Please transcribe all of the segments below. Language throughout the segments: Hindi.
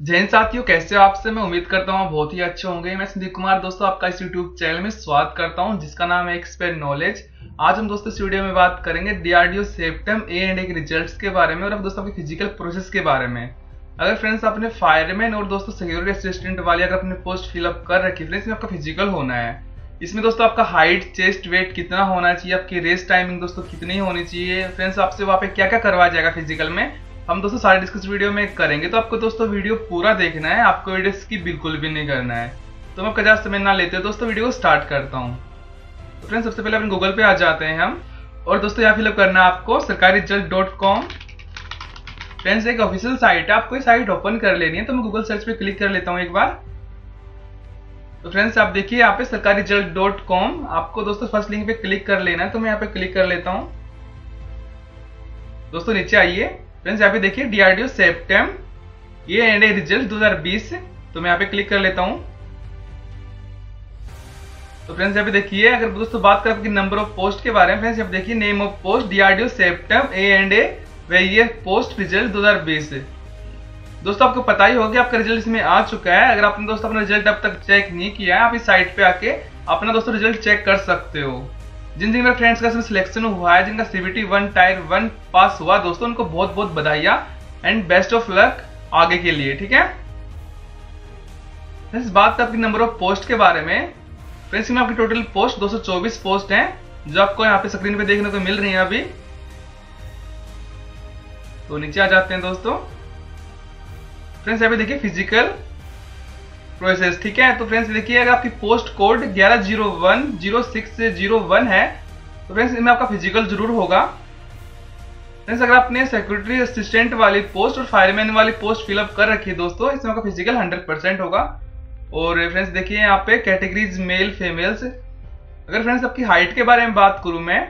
जैन साथियों, कैसे हो आपसे मैं उम्मीद करता हूँ बहुत ही अच्छे होंगे। मैं संदीप कुमार, दोस्तों, आपका इस यूट्यूब चैनल में स्वागत करता हूँ, जिसका नाम है एक्सपेर नॉलेज आज हम दोस्तों इस वीडियो में बात करेंगे DRDO CEPTAM A and A के रिजल्ट्स के बारे में और अब दोस्तों फ़िज़िकल प्रोसेस के बारे में। अगर फ्रेंड्स आपने फायरमैन और दोस्तों सिक्योरिटी असिस्टेंट वाली अगर अपने पोस्ट फिलअप कर रखी फ्रेंड्स में आपका फ़िज़िकल होना है। इसमें दोस्तों आपका हाइट चेस्ट वेट कितना होना चाहिए, आपकी रेस टाइमिंग दोस्तों कितनी होनी चाहिए। फ्रेंड्स आपसे वहाँ पे क्या क्या करवाया जाएगा फ़िज़िकल में? हम दोस्तों सारे डिस्कस वीडियो में करेंगे तो आपको दोस्तों वीडियो पूरा देखना है, आपको वीडियो की बिल्कुल भी नहीं करना है। तो मैं कजा समय ना लेते दोस्तों वीडियो को स्टार्ट करता हूँ। तो फ्रेंड्स सबसे पहले अपने गूगल पे आ जाते हैं हम। और दोस्तों यहाँ फिलअप करना है आपको सरकारी रिज़ल्ट डॉट कॉम फ्रेंड्स एक ऑफिशियल साइट है, आपको साइट ओपन कर लेनी है तो मैं गूगल सर्च पे क्लिक कर लेता हूँ एक बार। तो फ्रेंड्स आप देखिए यहाँ पे सरकारी रिज़ल्ट डॉट कॉम आपको दोस्तों फ़र्स्ट लिंक पे क्लिक कर लेना है तो मैं यहाँ पे क्लिक कर लेता हूँ। दोस्तों नीचे आइए। फ्रेंड्स यहाँ पे देखिए डीआरडीओ सेप्टेम ये एंड रिज़ल्ट 2020 तो मैं यहाँ पे क्लिक कर लेता हूँ। तो फ्रेंड्स यहाँ पे देखिए, अगर दोस्तों बात करें आपकी नंबर ऑफ़ पोस्ट के बारे में फ्रेंड्स यहाँ पे देखिए name of post DRDO CEPTAM A and A वे ये पोस्ट रिज़ल्ट 2020 दोस्तों, आपको पता ही होगा आपका रिज़ल्ट इसमें आ चुका है। अगर आपने दोस्तों अपना रिज़ल्ट अब तक चेक नहीं किया है, आप इस साइट पे आके अपना दोस्तों रिज़ल्ट चेक कर सकते हो। जिन जिन मेरे फ्रेंड्स का इसमें सिलेक्शन हुआ है, जिनका CBT one tier one pass हुआ, दोस्तों, उनको बहुत बहुत बधाइया एंड बेस्ट ऑफ़ लक आगे के लिए, ठीक है? फ्रेंड्स बात आपकी नंबर ऑफ़ पोस्ट के बारे में फ्रेंड्स में आपकी टोटल पोस्ट 224 पोस्ट हैं, जो आपको यहाँ पे स्क्रीन पे देखने को मिल रही है अभी। तो नीचे आ जाते हैं दोस्तों। फ्रेंड्स यहाँ पे देखिए फ़िज़िकल प्रोसेस ठीक है? तो फ्रेंड्स देखिए, अगर आपकी पोस्ट कोड ग्यारह zero one, zero six zero one है तो फ्रेंड्स इसमें आपका फ़िज़िकल ज़रूर होगा। फ्रेंड्स अगर आपने सिक्योरिटी असिस्टेंट वाली पोस्ट और फायरमैन वाली पोस्ट फिलअप कर रखी है दोस्तों, इसमें आपका फ़िज़िकल हंड्रेड परसेंट होगा। और फ्रेंड्स देखिए, यहाँ पे कैटेगरीज मेल फीमेल्स अगर फ्रेंड्स आपकी हाइट के बारे में बात करूँ मैं,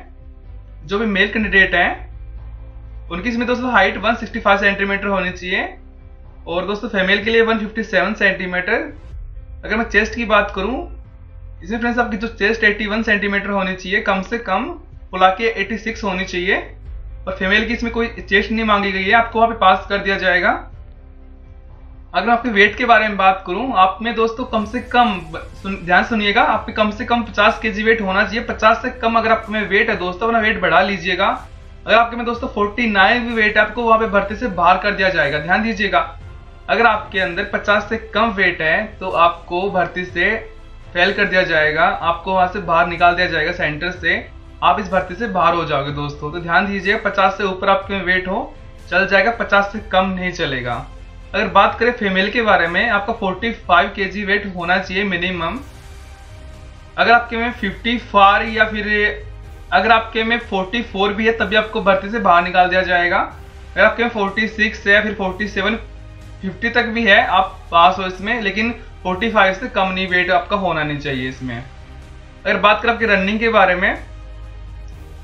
जो भी मेल कैंडिडेट हैं, उनकी इसमें दोस्तों हाइट 165 सेंटीमीटर होनी चाहिए। और दोस्तों फीमेल के लिए 157 सेंटीमीटर अगर मैं चेस्ट की बात करूँ इसमें फ्रेंड्स आपकी जो चेस्ट 81 सेंटीमीटर होनी चाहिए कम से कम बुला के 86 होनी चाहिए। और फीमेल की इसमें कोई चेस्ट नहीं मांगी गई है आपको वहाँ पे पास कर दिया जाएगा। अगर आपके वेट के बारे में बात करूँ आप में दोस्तों कम से कम सुन, ध्यान सुनिएगा आप कम से कम 50 के वेट होना चाहिए। 50 से कम अगर आप में वेट है दोस्तों अपना वेट बढ़ा लीजिएगा। अगर आपके में दोस्तों 49 भी वेट है आपको वहाँ पे भर्ती से बाहर कर दिया जाएगा। ध्यान दीजिएगा। अगर आपके अंदर 50 से कम वेट है तो आपको भर्ती से फेल कर दिया जाएगा। आपको वहाँ से बाहर निकाल दिया जाएगा सेंटर से। आप इस भर्ती से बाहर हो जाओगे दोस्तों। तो ध्यान दीजिए 50 से ऊपर आपके वेट हो, चल जाएगा 50 से कम नहीं चलेगा। अगर बात करें फीमेल के बारे में, आपका 45 केजी वेट होना चाहिए मिनिमम अगर आपके में 54 या फिर अगर आपके में 44 भी है, तभी आपको भर्ती से बाहर निकाल दिया जाएगा। अगर आपके में 46 है या फिर 47 50 तक भी है, आप पास हो इसमें, लेकिन 45 से कम नहीं वेट आपका होना नहीं चाहिए इसमें। अगर बात करें आपके रनिंग के बारे में,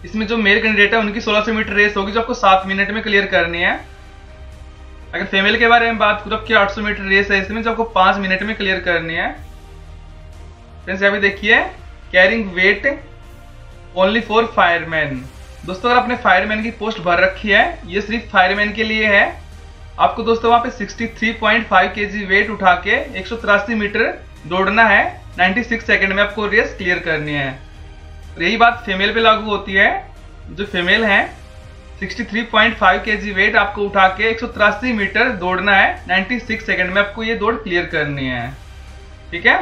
इसमें जो मेल कैंडिडेट है, उनकी 1600 मीटर रेस होगी, जो आपको सात मिनट में क्लियर करनी है। अगर फीमेल के बारे में बात करूँ आपकी 800 मीटर रेस है इसमें, जो आपको पाँच मिनट में क्लियर करनी है। फ्रेंड्स यहाँ पे देखिए carrying weight only for fireman दोस्तों, अगर आपने फायरमैन की पोस्ट भर रखी है, ये सिर्फ़ फायरमैन के लिए है। आपको दोस्तों वहाँ पे 63.5 केजी वेट उठा के एक सौ तिरासी मीटर दौड़ना है। 96 सेकंड में आपको रेस क्लियर करनी है। यही बात फीमेल पे लागू होती है। जो फीमेल है 63.5 केजी वेट आपको उठा के एक सौ तिरासी मीटर दौड़ना है। 96 सेकंड में आपको ये दौड़ क्लियर करनी है। ठीक है?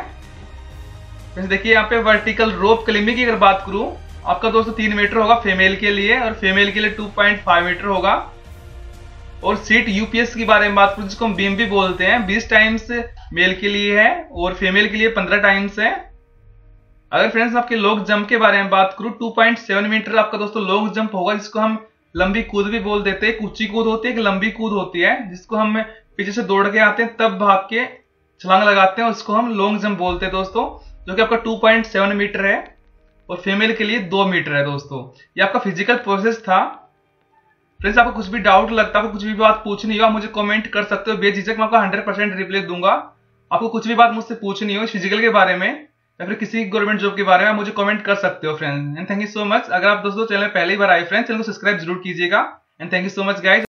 वैसे देखिए यहाँ पे वर्टिकल रोप क्लिम्बिंग की अगर बात करूँ, आपका दोस्तों तीन मीटर होगा फीमेल के लिए और फीमेल के लिए 2.5 मीटर होगा। और सीट यूपीएस के बारे में बात करूँ, जिसको हम बीम भी बोलते हैं 20 टाइम्स मेल के लिए है और फीमेल के लिए 15 टाइम्स है। अगर फ्रेंड्स आपके लॉन्ग जंप के बारे में बात करूँ 2.7 मीटर आपका दोस्तों लॉन्ग जंप होगा, जिसको हम लंबी कूद भी बोल देते हैं ऊँची कूद होती है, एक लंबी कूद होती है, जिसको हम पीछे से दौड़ के आते हैं, तब भाग के छलांग लगाते हैं उसको हम लॉन्ग जंप बोलते हैं दोस्तों, जो कि आपका 2.7 मीटर है और फीमेल के लिए दो मीटर है दोस्तों। ये आपका फ़िज़िकल प्रोसेस था। फ्रेंड्स आपको कुछ भी डाउट लगता है कुछ भी बात पूछनी हो, आप मुझे कमेंट कर सकते हो। बेझिझक मैं आपको हंड्रेड परसेंट रिप्लाई दूँगा। आपको कुछ भी बात मुझसे पूछनी हो फ़िज़िकल के बारे में, या फिर किसी गवर्नमेंट जॉब के बारे में मुझे कमेंट कर सकते हो friends and thank you so much अगर आप दोस्तों चैनल पहली बार आए फ्रेंड चैनल को सब्सक्राइब ज़रूर कीजिएगा। And thank you so much guys